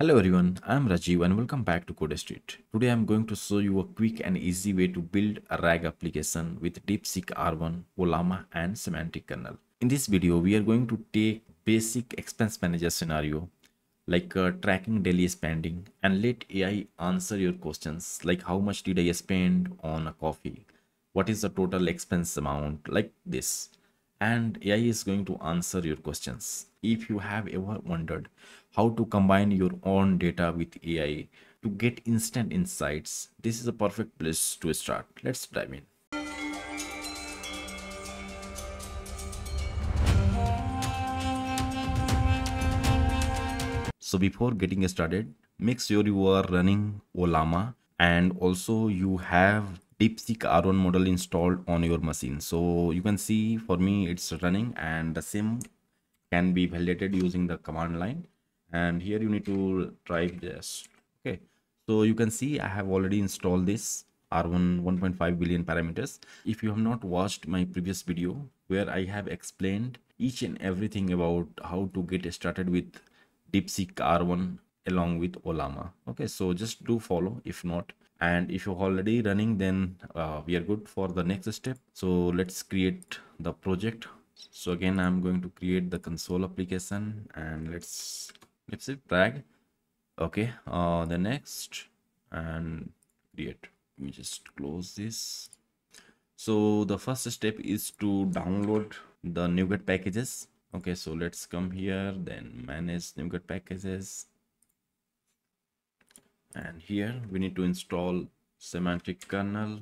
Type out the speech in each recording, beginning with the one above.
Hello everyone, I am Rajiv and welcome back to Code Street. Today I am going to show you a quick and easy way to build a RAG application with DeepSeek R1, Ollama and Semantic Kernel. In this video, we are going to take basic expense manager scenario like uh, tracking daily spending and let AI answer your questions like how much did I spend on a coffee? What is the total expense amount like this? And AI is going to answer your questions. If you have ever wondered how to combine your own data with AI to get instant insights, this is a perfect place to start. Let's dive in. So before getting started, make sure you are running Ollama and also you have DeepSeek R1 model installed on your machine. So you can see for me it's running and the sim can be validated using the command line. And here you need to try this. Okay. So you can see i have already installed this r1 1.5 billion parameters. If you have not watched my previous video where i have explained each and everything about how to get started with deepseek r1 along with ollama okay. So just do follow. If not and if you're already running then uh, we are good for the next step. So let's create the project. So again i'm going to create the console application and let's let's say drag. Okay uh the next and create. Let me just close this. So the first step is to download the NuGet packages. Okay so let's come here then manage NuGet packages and here we need to install semantic kernel.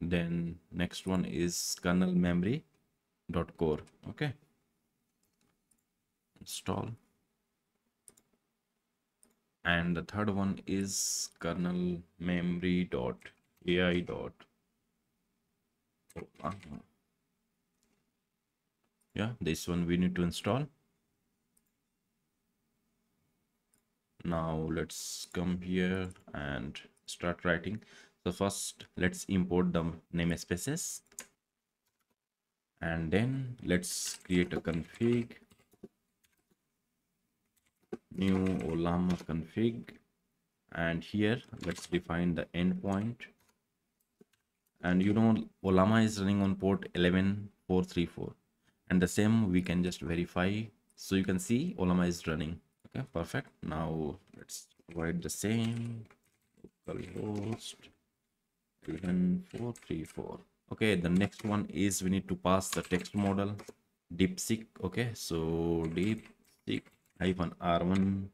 Then next one is kernel memory dot core okay? Install. And the third one is kernel memory dot ai dot. Oh, uh -huh. yeah this one we need to install now let's come here and start writing. So first let's import the namespaces. And then let's create a config. New ollama config. And here let's define the endpoint. And you know ollama is running on port 11434 and the same we can just verify. So you can see ollama is running okay perfect. Now let's write the same localhost 11434 okay the next one is we need to pass the text model. Deepseek okay so deepseek hyphen r1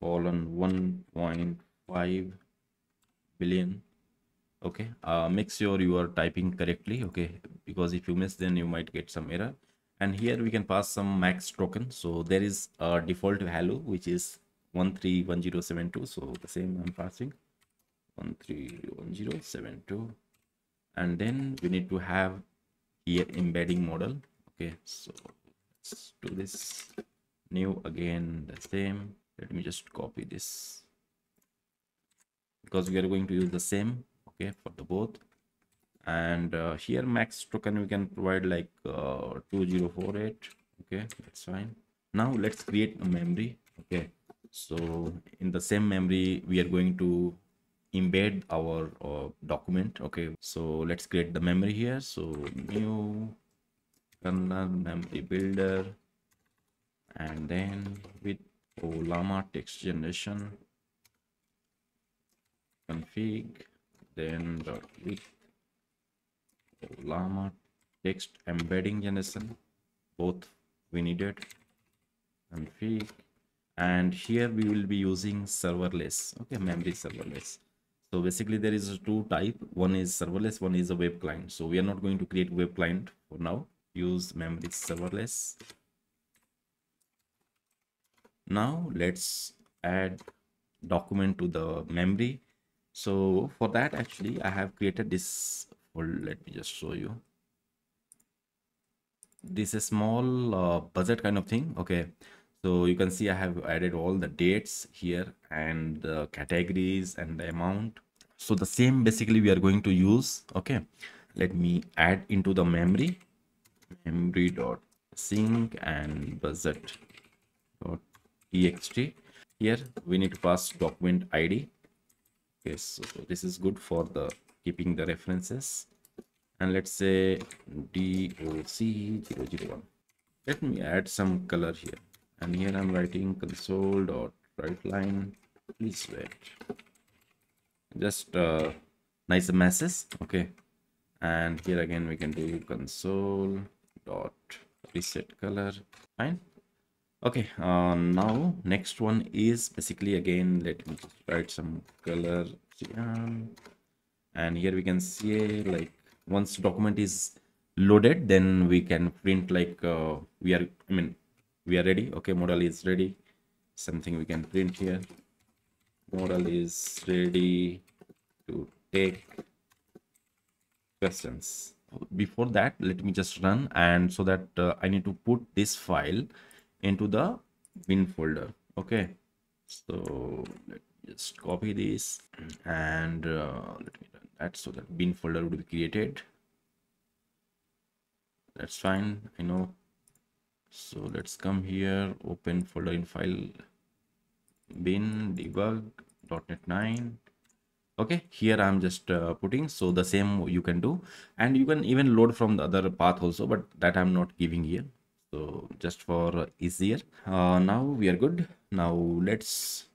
colon 1.5 billion. Okay uh, make sure you are typing correctly okay because if you miss then you might get some error and here we can pass some max token. So there is a default value which is 131072 so the same i'm passing. 131072 and then we need to have here embedding model. Okay so let's do this. New again the same. Let me just copy this. Because we are going to use the same okay for the both and uh, here max token we can provide like uh, 2048 okay that's fine. Now let's create a memory. Okay so in the same memory we are going to embed our uh, document. Okay so let's create the memory here. So new kernel memory builder. And then with Ollama text generation. Config. Then dot Ollama text embedding generation both we needed config and here we will be using serverless okay memory serverless. So basically there is two type one is serverless one is a web client. So we are not going to create web client for now use memory serverless. Now let's add document to the memory. So for that actually i have created this well, let me just show you. This is small uh, budget kind of thing okay? So you can see i have added all the dates here and the categories and the amount. So the same basically we are going to use okay? Let me add into the memory. Memory dot sync and budget dot ext. Here we need to pass document id okay so this is good for the keeping the references. And let's say doc001 let me add some color here. And here i'm writing console dot write line. Please wait. Just uh nice message okay. And here again we can do console dot reset color. Fine. Okay uh, now next one is basically again let me just write some color and here we can see like once document is loaded then we can print like uh, we are i mean we are ready. Okay model is ready. Something we can print here. Model is ready to take questions. Before that let me just run and so that uh, i need to put this file into the bin folder. Okay so let me just copy this and uh, let me that so that bin folder would be created. That's fine i know. So let's come here open folder in file bin debug .NET 9 okay here i'm just uh, putting so the same you can do. And you can even load from the other path also but that i'm not giving here. So just for easier. Uh, now we are good. Now let's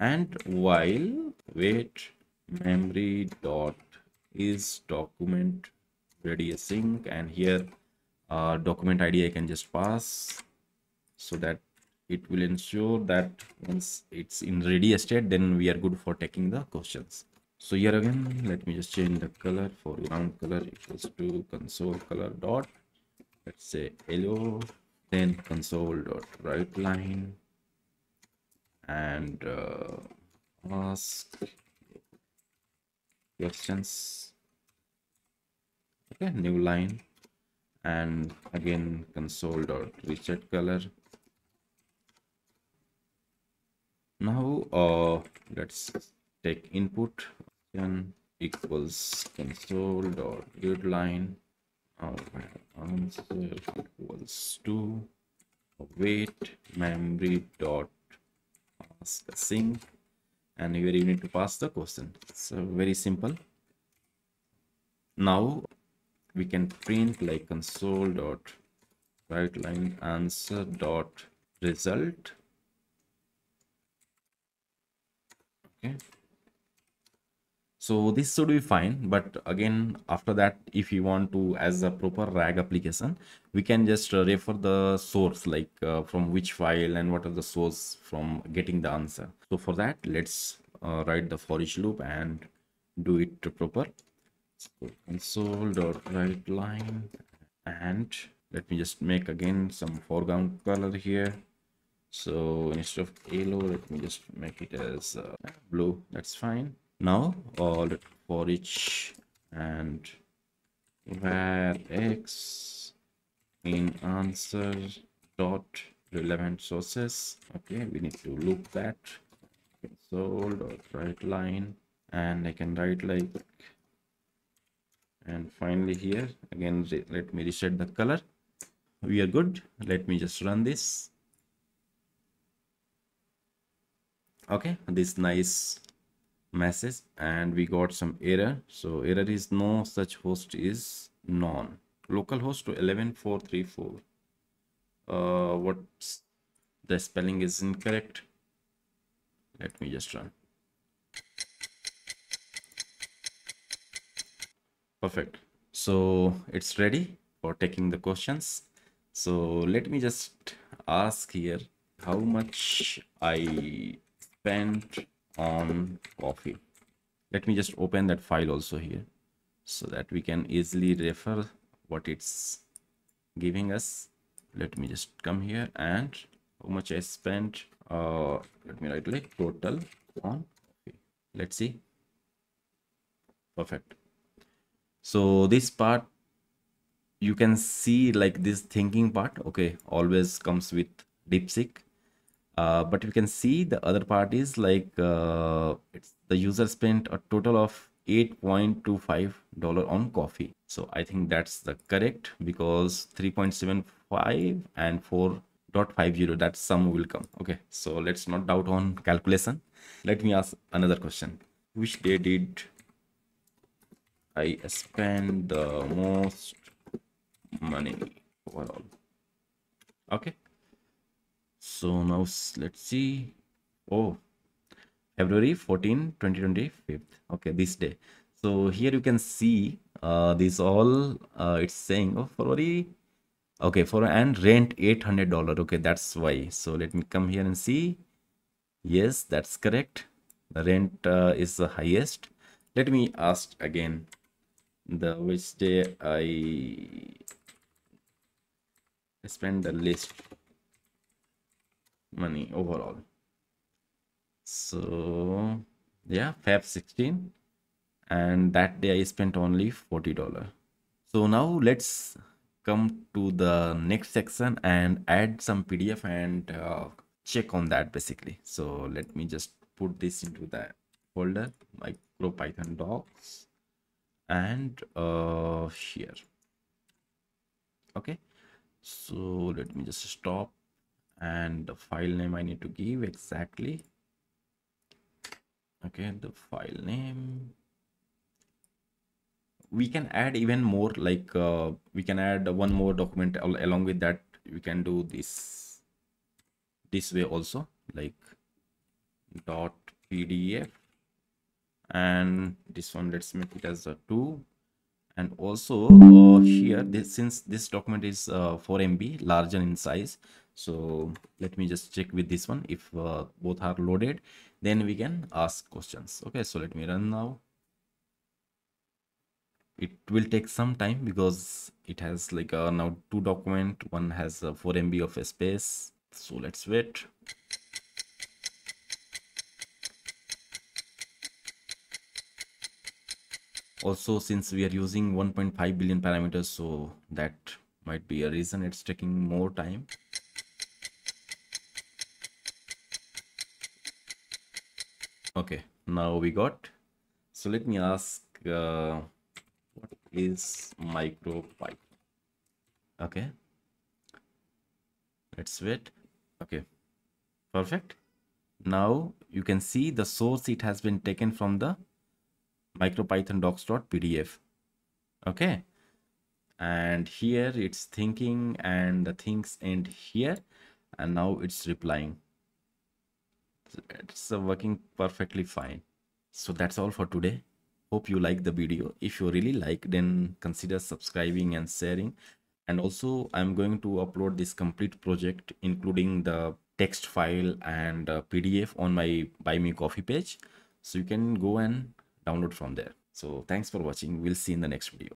and while wait memory dot is document ready async and here uh, document id i can just pass so that it will ensure that once it's in ready state then we are good for taking the questions. So here again let me just change the color. For ground color equals to console color dot. Let's say yellow then console dot write line. And uh, ask questions. Okay new line. And again console dot reset color. Now uh let's take input. And equals console dot read line. Our answer equals to wait memory dot ask async and here you need to pass the question. So uh, very simple. Now we can print like console dot write line answer dot result. Okay so this should be fine but again after that if you want to as a proper rag application we can just uh, refer the source like uh, from which file and what are the source from getting the answer. So for that let's uh, write the for each loop and do it proper. So console dot write line and let me just make again some foreground color here. So instead of yellow let me just make it as uh, blue. That's fine now all for each and where x in answer dot relevant sources okay we need to loop that. Console dot write line and i can write like and finally here again let me reset the color. We are good. Let me just run this. Okay this nice message and we got some error. So error is no such host is none localhost to 11434 uh what's the spelling is incorrect? Let me just run. Perfect. So it's ready for taking the questions. So let me just ask here how much i spent on coffee. Let me just open that file also here so that we can easily refer what it's giving us. Let me just come here and how much i spent uh let me write like total on coffee. Let's see. Perfect. So this part you can see like this thinking part okay always comes with deepseek uh, but you can see the other part is like uh, it's the user spent a total of 8.25 dollar on coffee. So i think that's the correct because 3.75 and 4.50 that sum will come. Okay so let's not doubt on calculation. Let me ask another question. Which day did i spend the most money overall? Okay so now let's see. Oh february 14 2025 okay this day. So here you can see uh, this all uh, it's saying oh february okay for and rent 800 dollar. Okay that's why. So let me come here and see. Yes that's correct. The rent uh, is the highest. Let me ask again the which day i spend the least money overall. So yeah fab 16 and that day i spent only 40 dollar. So now let's come to the next section and add some pdf and uh, check on that basically. So let me just put this into the folder micro python docs and uh here. Okay so let me just stop and the file name i need to give exactly. Okay the file name. We can add even more like uh, we can add one more document along with that. We can do this this way also like dot pdf and this one let's make it as a 2 and also uh, here this since this document is uh, 4 MB larger in size so let me just check with this one. If uh, both are loaded then we can ask questions. Okay so let me run now. It will take some time because it has like uh, now two document. One has uh, 4 MB of space. So let's wait. Also since we are using 1.5 billion parameters so that might be a reason it's taking more time okay now we got so let me ask uh, what is micropython okay. Let's wait. Okay. Perfect. Now you can see the source it has been taken from the micropython docs.pdf okay. And here it's thinking and the things end here and now it's replying it's working perfectly fine. So that's all for today. Hope you like the video. If you really like then consider subscribing and sharing. And also i'm going to upload this complete project including the text file and uh, pdf on my buy me coffee page. So you can go and download from there. So thanks for watching. We'll see in the next video